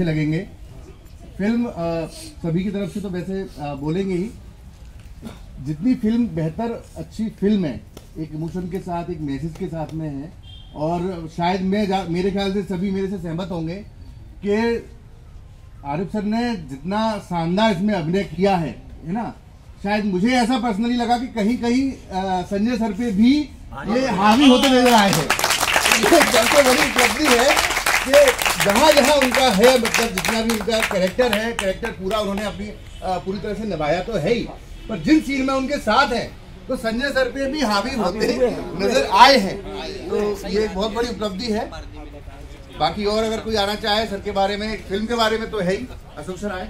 अच्छे लगेंगे। फ़िल्म अ, सभी की तरफ़ से तो वैसे अ, बोलेंगे ही। जितनी फ़िल्म बेहतर अच्छी फ़िल्म है एक इमोशन के साथ एक मैसेज के साथ में है और शायद मैं मेरे ख्याल से सभी मेरे से सहमत होंगे कि आरिफ सर ने जितना शानदार इसमें अभिनय किया है है ना? शायद मुझे ऐसा पर्सनली लगा कि कहीं कहीं संजय सर पे भी ये हावी होते नज़र आए हैं। बड़ी उपलब्धि है कि जहाँ जहाँ उनका है मतलब जितना भी उनका करेक्टर है करेक्टर पूरा उन्होंने अपनी पूरी तरह से निभाया तो है ही। पर जिन सीन में उनके साथ हैं तो संजय सर पे भी हावी होते नज़र आए हैं। तो ये बहुत बड़ी उपलब्धि है। बाकी और अगर कोई आना चाहे सर के बारे में फ़िल्म के बारे में तो है ही। अशोक सर आए।